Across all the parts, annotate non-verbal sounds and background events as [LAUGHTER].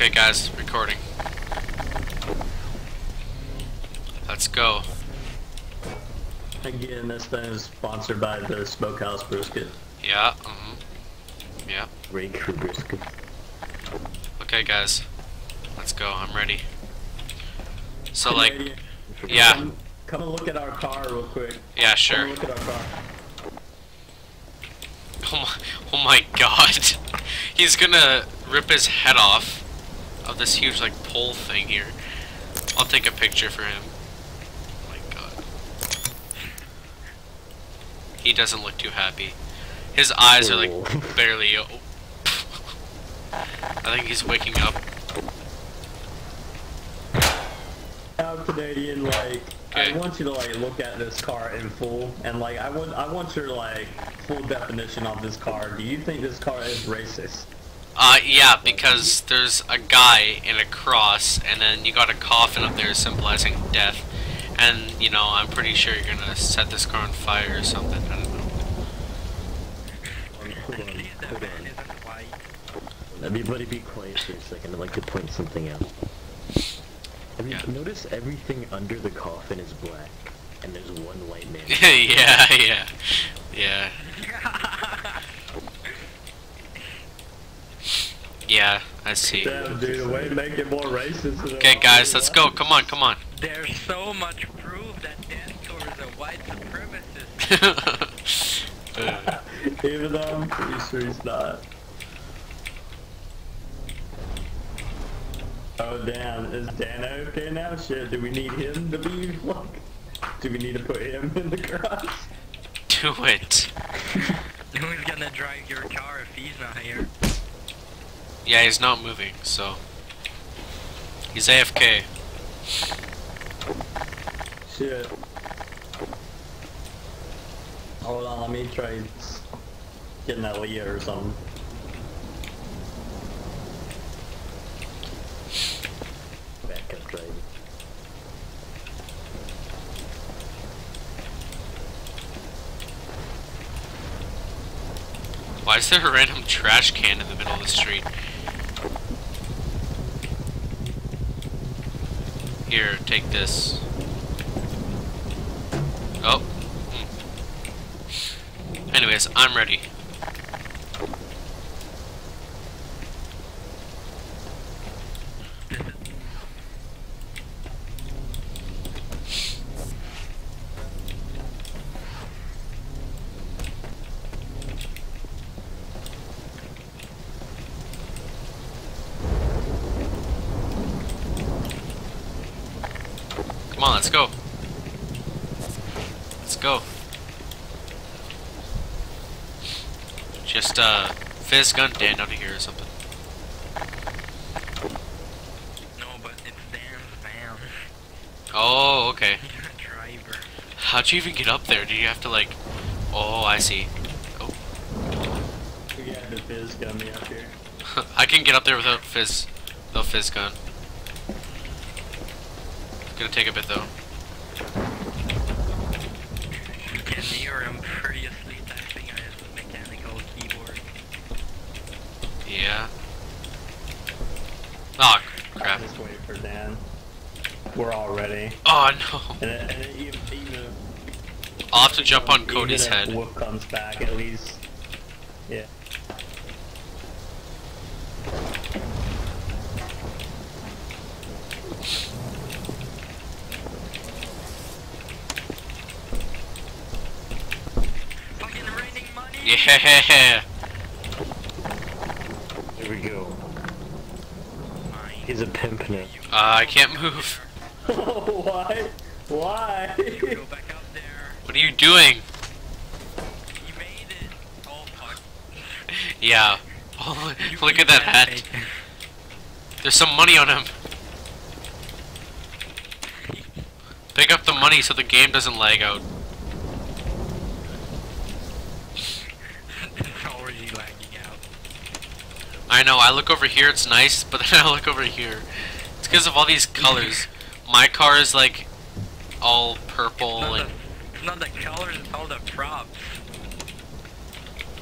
Okay, guys, recording. Let's go. Again, this thing is sponsored by the Smokehouse Brisket. Yeah. Mm Yeah. Great crew brisket. Okay, guys. Let's go. I'm ready. So, like, yeah, Come, come and look at our car real quick. yeah, Come sure. and look at our car. [LAUGHS] Oh my, oh my god. [LAUGHS] He's gonna rip his head off of this huge, like, pole thing here. I'll take a picture for him. Oh my god. He doesn't look too happy. His eyes are, like, Oh. [LAUGHS] barely... o- I think he's waking up. Now, Canadian, like, Okay. I want you to like look at this car in full, and like, I want, I want your like full definition of this car. Do you think this car is racist? Uh, yeah, because there's a guy in a cross, and then you got a coffin up there symbolizing death. And, you know, I'm pretty sure you're gonna set this car on fire or something. I don't know. Hold on, hold on. Everybody be quiet for a second. I'd like to point something out. Every, Yeah. Notice everything under the coffin is black, and there's one white man. [LAUGHS] yeah, yeah, yeah. Yeah, I see. Damn, dude, way make it more racist. Okay, guys, let's go. Come on, come on. There's so much proof that Dentor is a white supremacist. Uh, [LAUGHS] [LAUGHS] Even though I'm pretty sure he's not. Oh damn, is Dan okay now? Shit, do we need him to be like? Do we need to put him in the garage? do it. [LAUGHS] Who's gonna drive your car if he's not here? Yeah, he's not moving, so. He's AFK. Shit. Hold on, let me try getting that Leah or something. Backup driving. Why is there a random trash can in the middle of the street? Here, take this. Oh. Hmm. Anyways, I'm ready. Come on, let's go. Let's go. Just, uh, physgun Dan out of here or something. No, but it's Dan's van. Oh, okay. [LAUGHS] Driver. How'd you even get up there? Did you have to, like... Oh, I see. Oh. We got the physgun me up here. [LAUGHS] I can get up there without fizz, without physgun. It's gonna take a bit though. Get near him pretty asleep. That thing has a mechanical keyboard. Yeah. Oh crap! Just wait for Dan. We're all ready. Oh no! And, it, and it, even, even I'll have to jump on even Cody's if head. Wolf comes back, at least. Yeah. Yeah. [LAUGHS] There we go. He's a pimp now. Uh, I can't move. [LAUGHS] Why? Why? Go back up there. What are you doing? He made it. Oh. Yeah. Oh, look at that hat. There's some money on him. [LAUGHS] Pick up the money so the game doesn't lag out. it's already lagging out. I know, I look over here, it's nice, but then [LAUGHS] I look over here. It's because of all these colors. [LAUGHS] My car is like all purple Not and the, it's not the colors, it's all the props.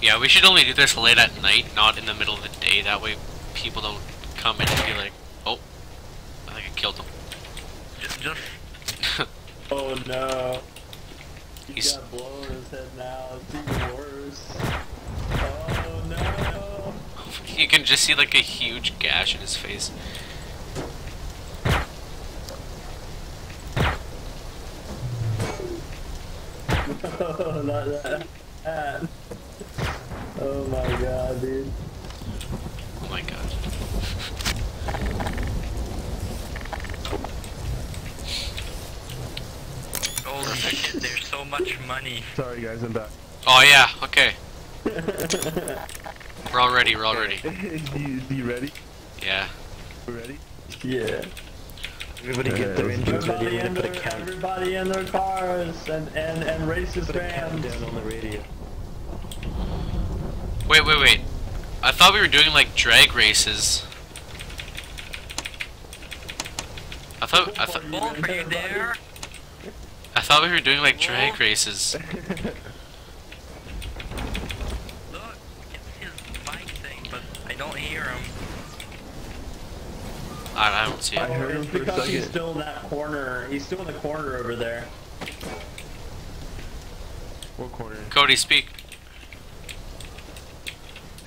yeah, we should only do this late at night, not in the middle of the day. That way people don't coming and be like, oh, I think I killed him. Just, just [LAUGHS] Oh no. He's He's- got blow in his head now. You can just see like a huge gash in his face. Oh, [LAUGHS] not that. that. [LAUGHS] Oh my god, dude. Oh my god. [LAUGHS] holy shit, there's so much money. Sorry guys, I'm back. Oh yeah, okay. We're all ready, we're all ready. do, you, you ready? Yeah. We ready? Yeah. Everybody get their uh, engines ready. Everybody in, put a their, count, everybody in their cars and, and, and racist put a on the radio. Wait, wait, wait. I thought we were doing like drag races. I thought I thought Wolf, are you there? I thought we were doing like drag races. [LAUGHS] Look, it's his mic thing, but I don't hear him. I, I don't see I heard him It's because he's still in that corner. He's still in the corner over there. What corner? Cody, speak.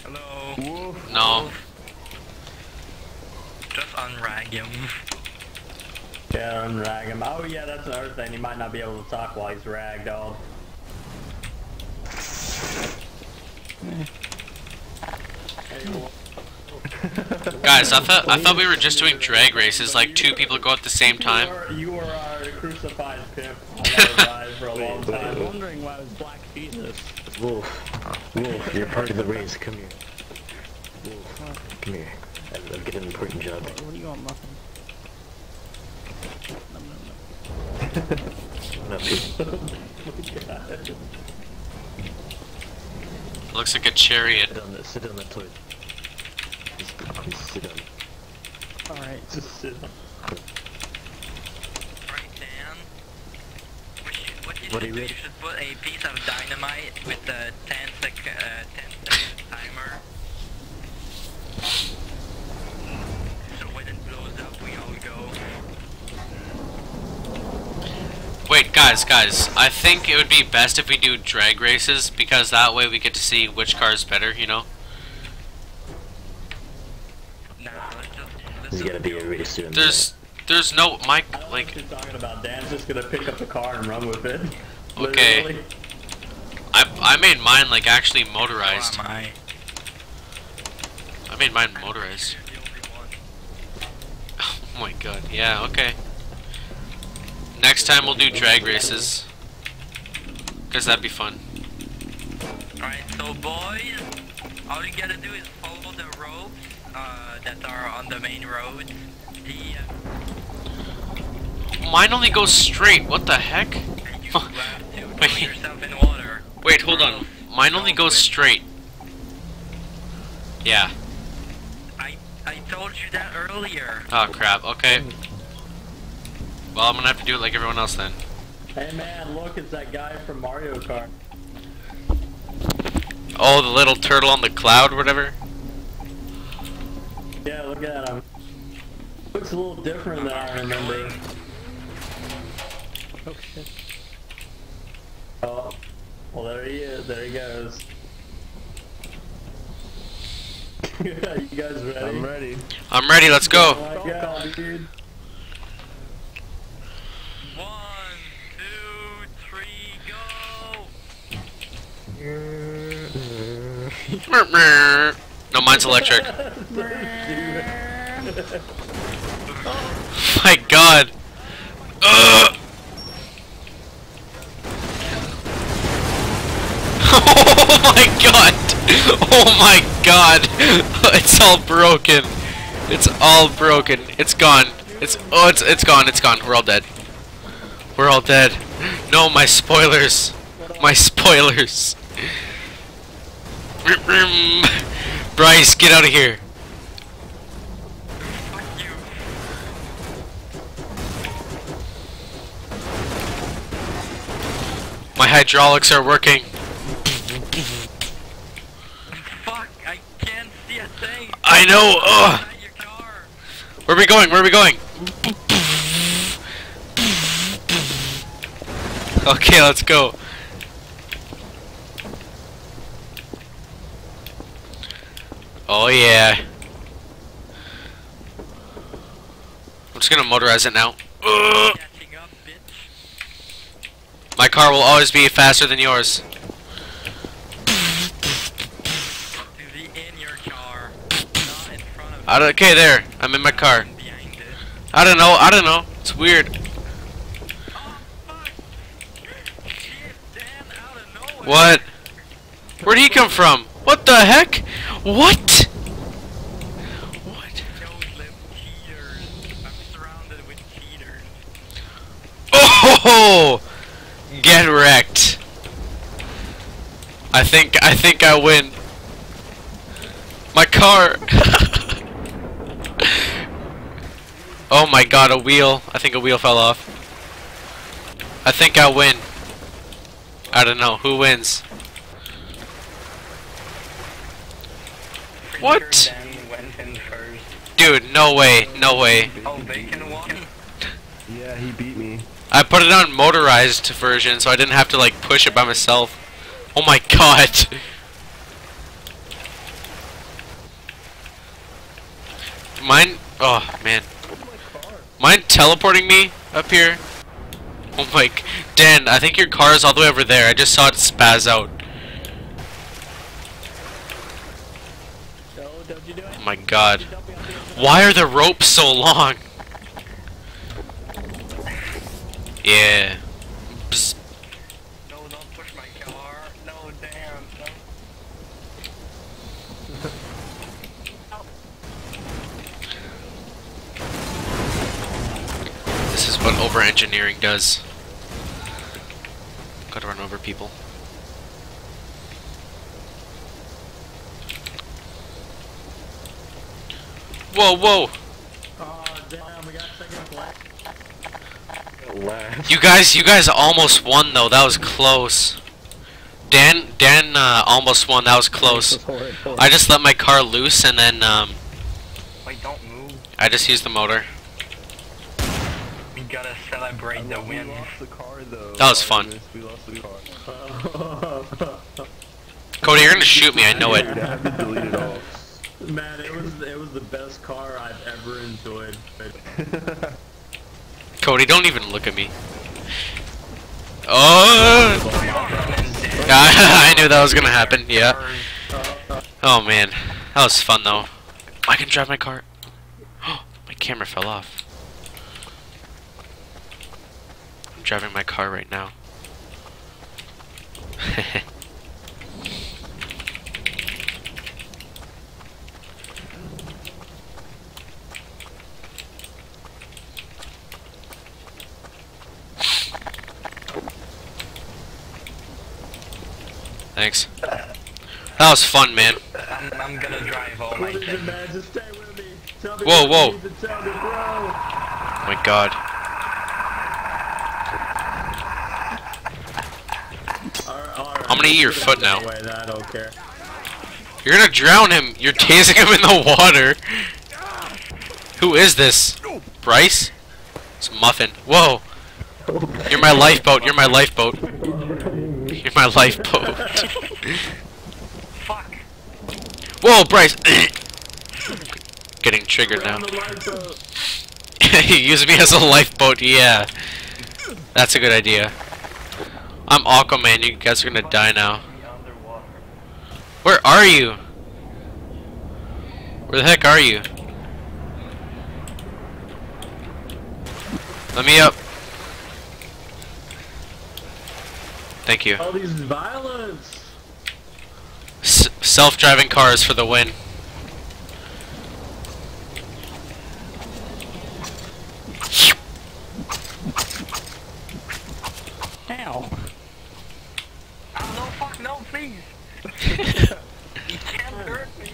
Hello? Wolf. No. Just unrag him. Yeah, unrag him. Oh yeah, that's another thing. He might not be able to talk while he's ragged dog. Hey, Wolf. Guys, I thought I thought we were just doing drag races, like two people go at the same You time. you were uh, [LAUGHS] our crucified pimp on our ride for a long time. wondering why I was black feet this. Wolf, Wolf, you're part of the race. Come here. Wolf, come here. I've, I've got an important job. What do you want, muffin? No, no, no. Come up here. Looks like a chariot. Sit on the, sit on that toilet. Just, just sit. Alright. Just sit Right, Dan? What you, what you What should do, you should put a piece of dynamite with the 10 sec, uh, 10 second timer. So when it blows up, we all go. Wait, guys, guys. I think it would be best if we do drag races because that way we get to see which car is better. You know. Nah, let's just, let's There's just gotta be go. a race doing There's there's no Mike I like you're talking about. Dan's just gonna pick up the car and run with it. Okay. Literally. I I made mine like actually motorized. am I. I made mine motorized. You're the only one. Oh my god. Yeah. Okay. Next time we'll do drag races. Cause that'd be fun. Alright, so boys, all you gotta do is follow the ropes uh, that are on the main road. The, uh, Mine only goes straight. What the heck? and you [LAUGHS] have to Wait. throw yourself in water. Wait, hold on. Mine only goes straight. Yeah. I I told you that earlier. Oh crap. Okay. Well, I'm gonna have to do it like everyone else then. Hey man, look, it's that guy from Mario Kart. Oh, the little turtle on the cloud, whatever. Yeah, look at him. Looks a little different than I remember. Oh shit. Oh, well there he is. There he goes. [LAUGHS] you guys ready? I'm ready. I'm ready. Let's Oh go. my god, dude. One, two, three, go! [LAUGHS] Mer- mer. No, mine's electric. [LAUGHS] My God. [LAUGHS] Oh my God. Oh my God. [LAUGHS] It's all broken. It's all broken. It's gone. It's oh, it's it's gone. It's gone. We're all dead. We're all dead. No, my spoilers. My spoilers. [LAUGHS] Bryce, get out of here. My hydraulics are working. Fuck, I can't see a thing. I know. Ugh. Inside your car. Where are we going? Where are we going? Okay, let's go. Oh yeah. I'm just gonna motorize it now. Ugh. My car will always be faster than yours. I don't, okay, there. I'm in my car. I don't know. I don't know. It's weird. What? Where'd he come from? What the heck? What? No-clip cheaters. I'm surrounded with cheaters. Oh! Get wrecked. I think I think I win. My car. [LAUGHS] oh my god, a wheel. I think a wheel fell off. I think I win. I don't know. Who wins? What? Sure Dan went in first. Dude, no way. No way. Oh, Bacon won. Yeah, he beat me. I put it on motorized version so I didn't have to like push it by myself. Oh my god. Mine oh man. Mine teleporting me up here. Oh my Dan, I think your car is all the way over there. I just saw it spaz out. So, don't you do it? Oh my god. Don't be on the Why are the ropes so long? Yeah. Psst. No, don't push my car. No, damn. No. This is what over engineering does. Gotta run over people. Whoa, whoa! Oh damn, we got second place. Last. You guys, you guys almost won though. That was close. Dan, Dan, uh, almost won. That was close. [LAUGHS] I just let my car loose and then um, Wait, don't move. I just used the motor. We gotta celebrate the we win. lost the car though. That was fun. We lost the car. [LAUGHS] Cody, you're gonna shoot me. I know it. [LAUGHS] I have to delete it all. Man, it was it was the best car I've ever enjoyed. Cody, don't even look at me. Oh! [LAUGHS] I knew that was gonna happen. Yeah. Oh man, that was fun though. I can drive my car. [GASPS] my camera fell off. I'm driving my car right now. [LAUGHS] That was fun, man. I'm, I'm gonna drive all my What is it, things. man? Just stay with me. Tell me Whoa, whoa. you need to tell me, bro. Oh my god. Alright, alright. I'm gonna eat your foot now. the Way, that I don't care. You're gonna drown him. You're tasing him in the water. Who is this? Bryce? It's Muffin. Whoa. You're my lifeboat. You're my lifeboat. You're my lifeboat. Fuck. Whoa, Bryce. [COUGHS] Getting triggered now. [LAUGHS] Use me as a lifeboat. Yeah. That's a good idea. I'm Aquaman. You guys are gonna die now. Where are you? Where the heck are you? Let me up. Thank you. All these violence. S self-driving cars for the win. Ow. Oh, no, fuck, no, please. [LAUGHS] you can't hurt me.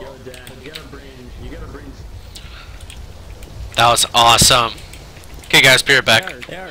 Yo, Dan, you gotta bring, you gotta bring. That was awesome. Okay, guys, be right back. There, there, there.